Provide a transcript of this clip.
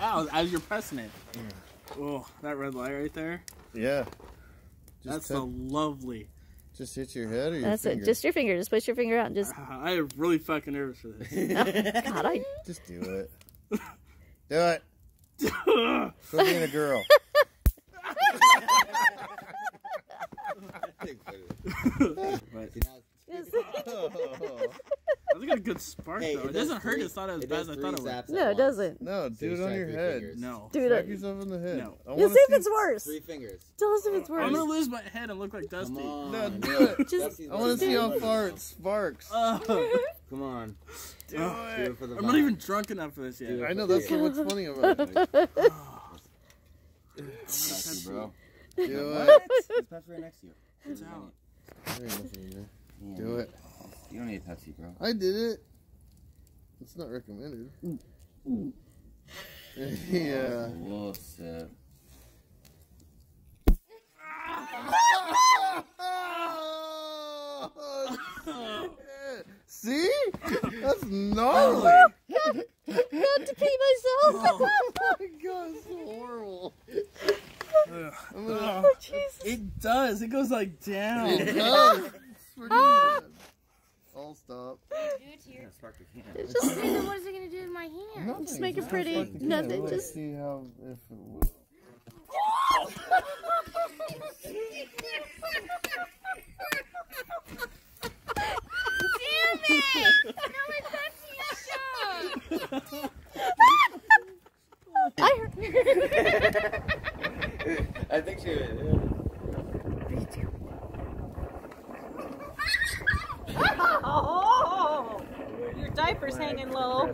Ow, as you're pressing it. Oh, that red light right there. Yeah. That's Just, so tap- lovely. just hit your head or your That's finger. it. Just your finger. Just push your finger out and just. Ah, I am really fucking nervous for this. God, I. Just do it. do it. Quit being a girl. but Yes. I think a good spark Hey, though. it It, does doesn't hurt. It's not as it bad as I thought it would. No, it doesn't. No, do you it on your head. fingers. No. Do Smack it. yourself in the head. No. I You'll wanna see if it's worse. Three fingers. Tell us if it's worse. I'm gonna lose my head and look like Dusty. Come on. No, do it. Just- I want to see how far it sparks. Uh, Come on. do Do it. it for the I'm not even drunk enough for this yet. I know that's what's funny about it. Dusty, bro. Do it. There's Pepsi right next to you. It's out. There ain't nothing in Do it. You don't need Pepsi, bro. I did it. It's not recommended. Mm. yeah. A little sip. See? That's gnarly. Oh, I had to pee myself. Oh my god, it's so horrible. Oh, gonna, Oh, Jesus. It does. It goes like down. it does. It's pretty bad. I'll stop. Do it to your. Yeah, spark the can. It's just, Then what is it gonna do with my hand? Nothing. just make it pretty. like. Nothing. Let's Just. see how if it will. Damn it! Now my Pepsi is. I heard. I think she diaper's hanging low.